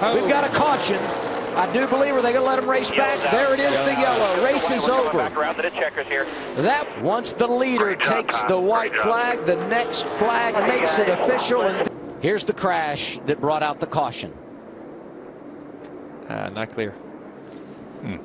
We've got a caution. I do believe are they going to let him race back? There it is, the yellow. Race is over. Back around to the checkers here. That once the leader takes the white flag, the next flag makes it official. And here's the crash that brought out the caution. Uh, not clear. Hmm.